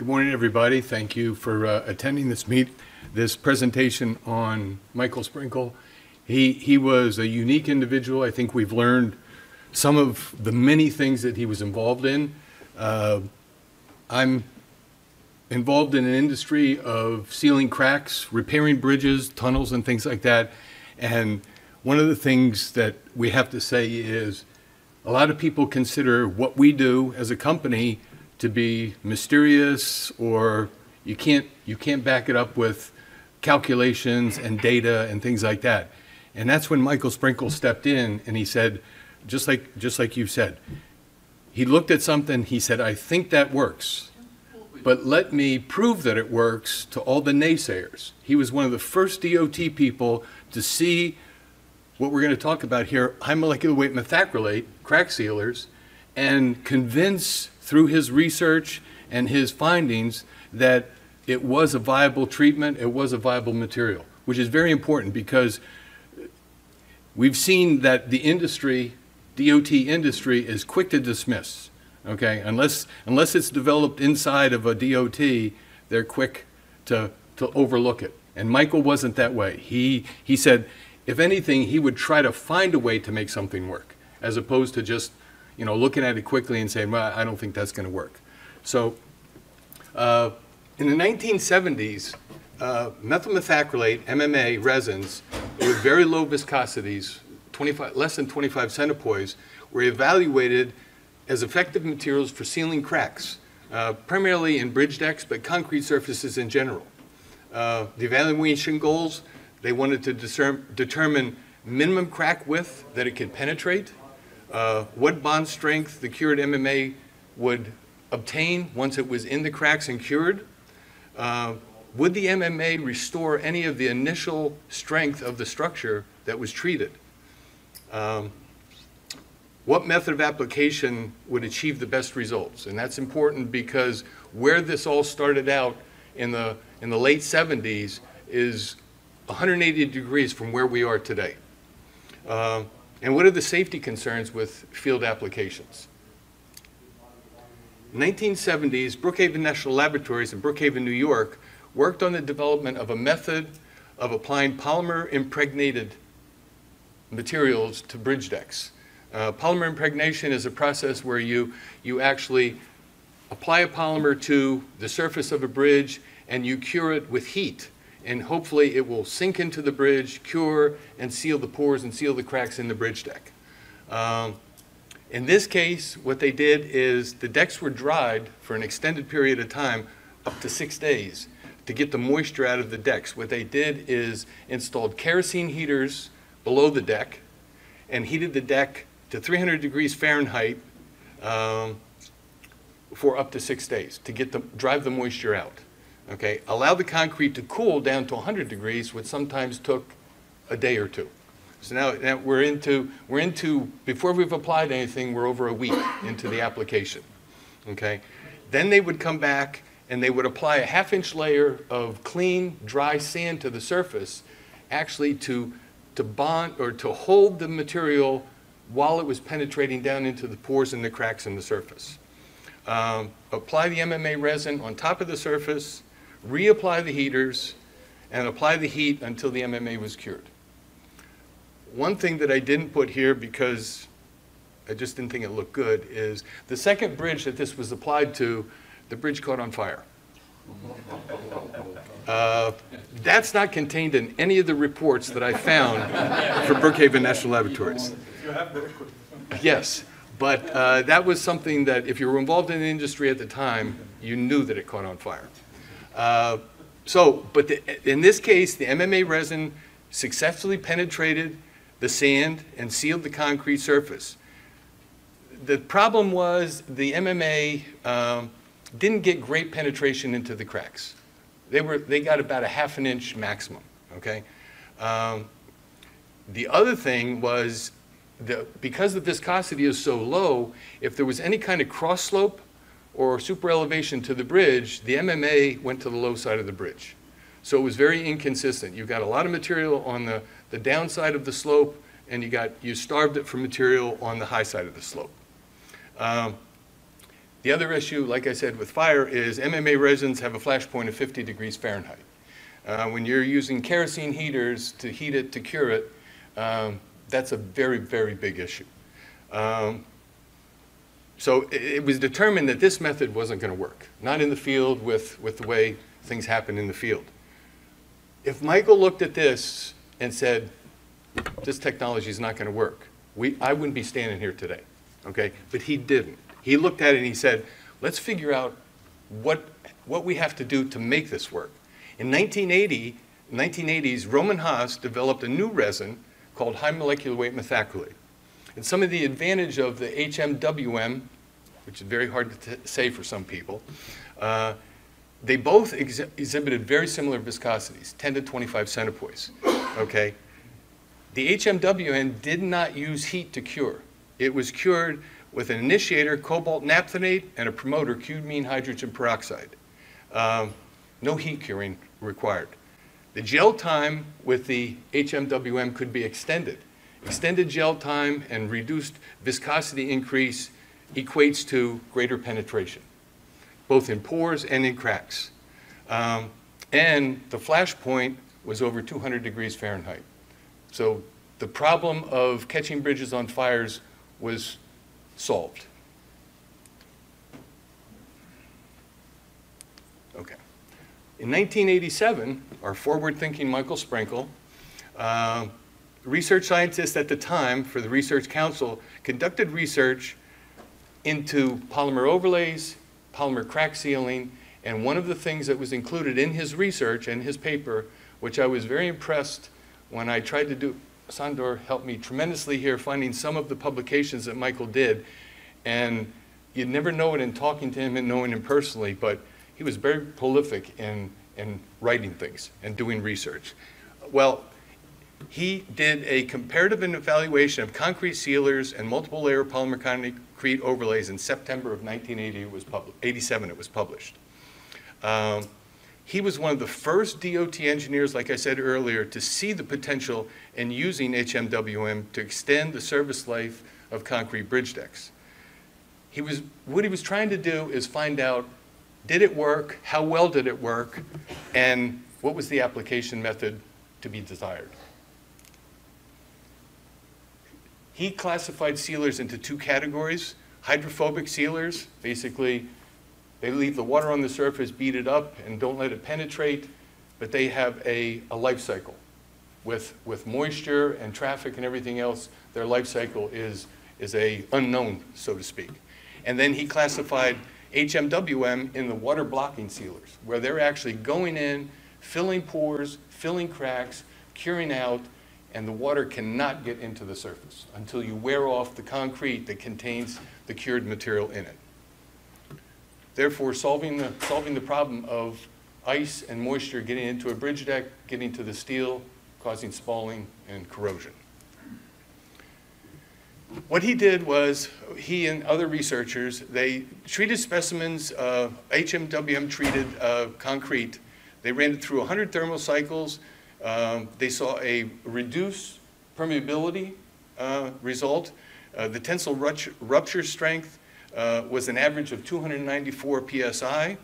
Good morning, everybody. Thank you for uh, attending this meet, this presentation on Michael Sprinkle. He, he was a unique individual. I think we've learned some of the many things that he was involved in. Uh, I'm involved in an industry of sealing cracks, repairing bridges, tunnels, and things like that. And one of the things that we have to say is a lot of people consider what we do as a company to be mysterious or you can't, you can't back it up with calculations and data and things like that. And that's when Michael Sprinkle stepped in and he said, just like, just like you said, he looked at something, he said, I think that works, but let me prove that it works to all the naysayers. He was one of the first DOT people to see what we're going to talk about here, high molecular weight methacrylate, crack sealers, and convince through his research and his findings that it was a viable treatment, it was a viable material, which is very important because we've seen that the industry, DOT industry, is quick to dismiss. Okay, unless unless it's developed inside of a DOT, they're quick to to overlook it. And Michael wasn't that way. He he said, if anything, he would try to find a way to make something work, as opposed to just you know looking at it quickly and saying, well, I don't think that's going to work. So. Uh, in the 1970s, uh, methyl methacrylate, MMA resins, with very low viscosities, 25, less than 25 centipoise, were evaluated as effective materials for sealing cracks, uh, primarily in bridge decks, but concrete surfaces in general. Uh, the evaluation goals, they wanted to determine minimum crack width that it could penetrate, uh, what bond strength the cured MMA would obtain once it was in the cracks and cured, uh, would the MMA restore any of the initial strength of the structure that was treated? Um, what method of application would achieve the best results? And that's important because where this all started out in the, in the late 70s is 180 degrees from where we are today. Uh, and what are the safety concerns with field applications? 1970s, Brookhaven National Laboratories in Brookhaven, New York, worked on the development of a method of applying polymer impregnated materials to bridge decks. Uh, polymer impregnation is a process where you, you actually apply a polymer to the surface of a bridge and you cure it with heat. And hopefully it will sink into the bridge, cure, and seal the pores and seal the cracks in the bridge deck. Um, in this case, what they did is the decks were dried for an extended period of time, up to six days, to get the moisture out of the decks. What they did is installed kerosene heaters below the deck and heated the deck to 300 degrees Fahrenheit um, for up to six days to get the, drive the moisture out. Okay, allow the concrete to cool down to 100 degrees, which sometimes took a day or two. So now, now we're into, we're into, before we've applied anything, we're over a week into the application, okay? Then they would come back and they would apply a half inch layer of clean, dry sand to the surface, actually to, to bond or to hold the material while it was penetrating down into the pores and the cracks in the surface. Um, apply the MMA resin on top of the surface, reapply the heaters, and apply the heat until the MMA was cured. One thing that I didn't put here because I just didn't think it looked good is the second bridge that this was applied to, the bridge caught on fire. Uh, that's not contained in any of the reports that I found for Brookhaven National Laboratories. Yes, but uh, that was something that if you were involved in the industry at the time, you knew that it caught on fire. Uh, so, but the, in this case, the MMA resin successfully penetrated the sand and sealed the concrete surface. The problem was the MMA um, didn't get great penetration into the cracks. They, were, they got about a half an inch maximum, okay? Um, the other thing was the, because the viscosity is so low, if there was any kind of cross slope or super elevation to the bridge, the MMA went to the low side of the bridge. So it was very inconsistent. You've got a lot of material on the the downside of the slope, and you got you starved it for material on the high side of the slope. Um, The other issue, like I said, with fire is MMA resins have a flash point of 50 degrees Fahrenheit. Uh, when you're using kerosene heaters to heat it, to cure it, um, that's a very, very big issue. Um, so it, it, was determined that this method wasn't going to work, not in the field with, with the way things happen in the field. If Michael looked at this and said, this technology is not going to work, we, I wouldn't be standing here today, okay? But he didn't. He looked at it and he said, let's figure out what, what we have to do to make this work. In 1980, 1980s, Rohm and Haas developed a new resin called high molecular weight methacrylate. And some of the advantage of the HMWM, which is very hard to say for some people, uh, they both ex exhibited very similar viscosities, 10 to 25 centipoise. Okay? The HMWM did not use heat to cure. It was cured with an initiator, cobalt naphthenate, and a promoter, cumene hydrogen peroxide. Um, no heat curing required. The gel time with the HMWM could be extended. Extended gel time and reduced viscosity increase equates to greater penetration, both in pores and in cracks. Um, and the flash point was over 200 degrees Fahrenheit. So the problem of catching bridges on fires was solved. Okay. In 1987, our forward-thinking Michael Sprinkle, uh, research scientists at the time for the Research Council conducted research into polymer overlays, polymer crack sealing, and one of the things that was included in his research and his paper, which I was very impressed when I tried to do, Sandor helped me tremendously here finding some of the publications that Michael did. And you'd never know it in talking to him and knowing him personally, but he was very prolific in, in writing things and doing research. Well, he did a comparative evaluation of concrete sealers and multiple layer polymer concrete overlays in September of 1980. It was 87 it was published. Um, he was one of the first DOT engineers, like I said earlier, to see the potential in using HMWM to extend the service life of concrete bridge decks. He was, what he was trying to do is find out, did it work, how well did it work, and what was the application method to be desired. He classified sealers into two categories. Hydrophobic sealers, basically they leave the water on the surface, beat it up, and don't let it penetrate, but they have a, a life cycle. With, with moisture and traffic and everything else, their life cycle is, is a unknown, so to speak. And then he classified HMWM in the water blocking sealers, where they're actually going in, filling pores, filling cracks, curing out, and the water cannot get into the surface until you wear off the concrete that contains the cured material in it therefore solving the, solving the problem of ice and moisture getting into a bridge deck, getting to the steel, causing spalling and corrosion. What he did was, he and other researchers, they treated specimens, uh, HMWM treated uh, concrete. They ran it through 100 thermal cycles. Um, they saw a reduced permeability uh, result. Uh, the tensile rupture strength uh, was an average of 294 psi.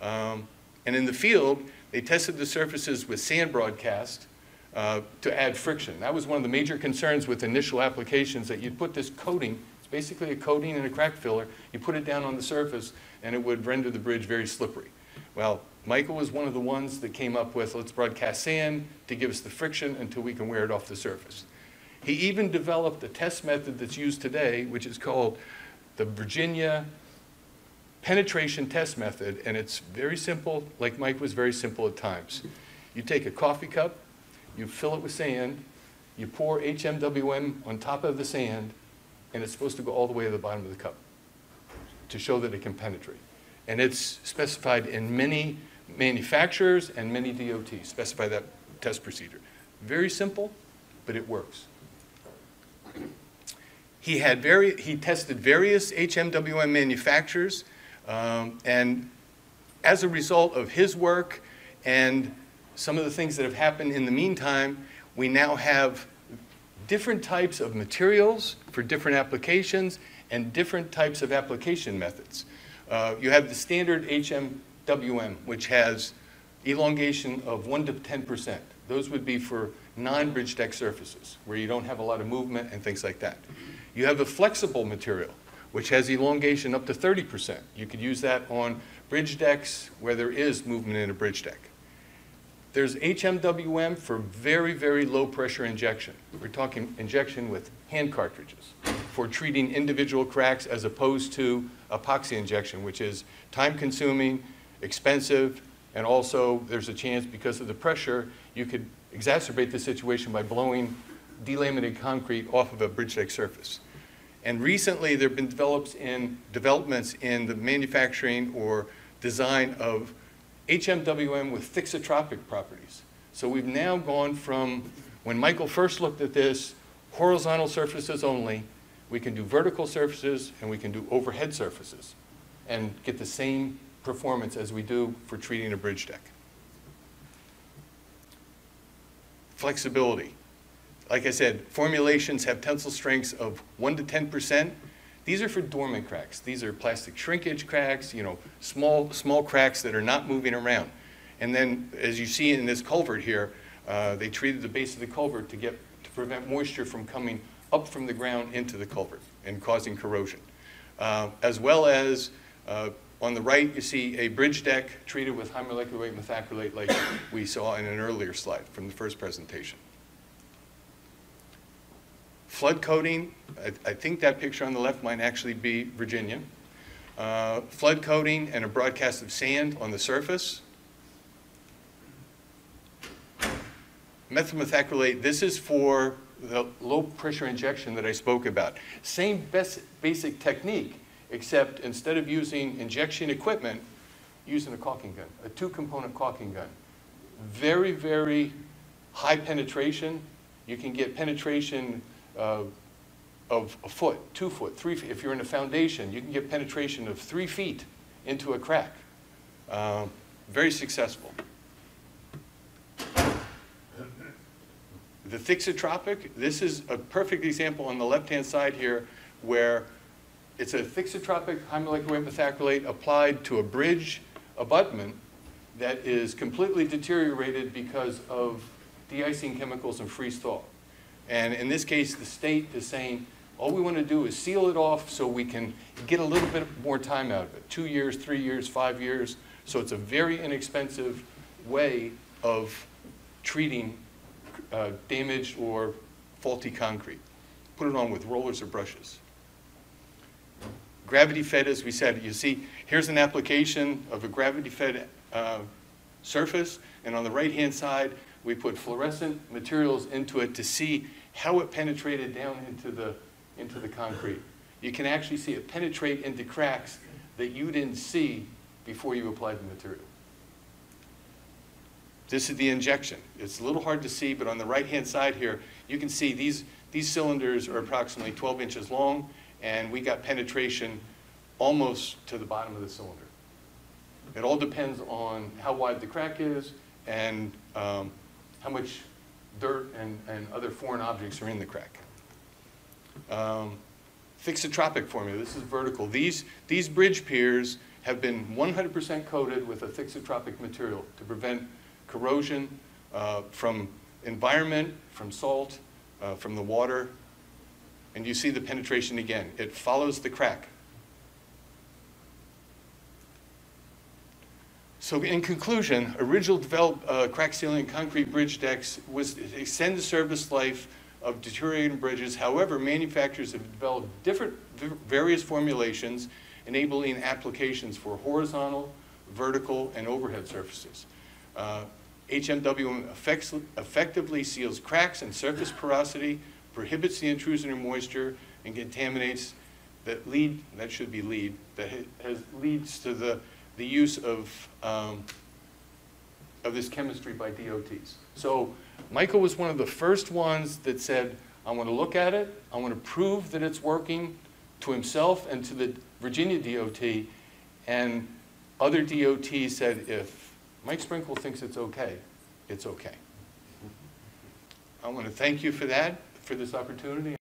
Um, and in the field, they tested the surfaces with sand broadcast uh, to add friction. That was one of the major concerns with initial applications that you'd put this coating, it's basically a coating and a crack filler, you put it down on the surface and it would render the bridge very slippery. Well, Michael was one of the ones that came up with let's broadcast sand to give us the friction until we can wear it off the surface. He even developed a test method that's used today, which is called the Virginia penetration test method, and it's very simple, like Mike was very simple at times. You take a coffee cup, you fill it with sand, you pour HMWM on top of the sand, and it's supposed to go all the way to the bottom of the cup to show that it can penetrate. And it's specified in many manufacturers and many DOTs specify that test procedure. Very simple, but it works. He, had very, he tested various HMWM manufacturers, um, and as a result of his work and some of the things that have happened in the meantime, we now have different types of materials for different applications and different types of application methods. Uh, You have the standard HMWM, which has elongation of 1 to 10%. Those would be for non-bridge deck surfaces, where you don't have a lot of movement and things like that. You have a flexible material, which has elongation up to 30%. You could use that on bridge decks where there is movement in a bridge deck. There's HMWM for very, very low pressure injection. We're talking injection with hand cartridges for treating individual cracks as opposed to epoxy injection, which is time consuming, expensive, and also there's a chance because of the pressure, you could exacerbate the situation by blowing delaminated concrete off of a bridge deck surface. And recently, there have been develops in, developments in the manufacturing or design of HMWM with thixotropic properties. So we've now gone from, when Michael first looked at this, horizontal surfaces only, we can do vertical surfaces and we can do overhead surfaces and get the same performance as we do for treating a bridge deck. Flexibility. Like I said, formulations have tensile strengths of 1 to 10%. These are for dormant cracks. These are plastic shrinkage cracks, you know, small, small cracks that are not moving around. And then, as you see in this culvert here, uh, they treated the base of the culvert to get to prevent moisture from coming up from the ground into the culvert and causing corrosion. Uh, as well as uh, on the right, you see a bridge deck treated with high molecular weight methacrylate like we saw in an earlier slide from the first presentation. Flood coating, I, I think that picture on the left might actually be Virginia. Uh, flood coating and a broadcast of sand on the surface. Methylmethacrylate, this is for the low pressure injection that I spoke about. Same basic technique, except instead of using injection equipment, using a caulking gun, a two component caulking gun. Very, very high penetration. You can get penetration uh, of a foot, two foot, three feet. If you're in a foundation, you can get penetration of three feet into a crack. Uh, very successful. The thixotropic, this is a perfect example on the left-hand side here where it's a thixotropic high molecular weight methacrylate applied to a bridge abutment that is completely deteriorated because of de-icing chemicals and freeze thaw. And in this case, the state is saying, all we want to do is seal it off so we can get a little bit more time out of it. Two years, three years, five years. So it's a very inexpensive way of treating uh, damaged or faulty concrete. Put it on with rollers or brushes. Gravity fed, as we said, you see, here's an application of a gravity fed uh, surface, and on the right hand side, we put fluorescent materials into it to see how it penetrated down into the, into the concrete. You can actually see it penetrate into cracks that you didn't see before you applied the material. This is the injection. It's a little hard to see, but on the right-hand side here, you can see these, these cylinders are approximately 12 inches long, and we got penetration almost to the bottom of the cylinder. It all depends on how wide the crack is and um, how much dirt and, and other foreign objects are in the crack. Um, thixotropic formula, this is vertical. These, these bridge piers have been 100% coated with a thixotropic material to prevent corrosion uh, from environment, from salt, uh, from the water. And you see the penetration again. It follows the crack. So in conclusion, original developed uh, crack sealing concrete bridge decks was to extend the service life of deteriorating bridges. However, manufacturers have developed different various formulations enabling applications for horizontal, vertical, and overhead surfaces. Uh, effects, effectively seals cracks and surface porosity, prohibits the intrusion of moisture, and contaminates that lead, that should be lead, that has, leads to the the use of, um, of this chemistry by DOTs. So Michael was one of the first ones that said, I want to look at it, I want to prove that it's working to himself and to the Virginia DOT, and other DOTs said, if Mike Sprinkle thinks it's okay, it's okay. I want to thank you for that, for this opportunity.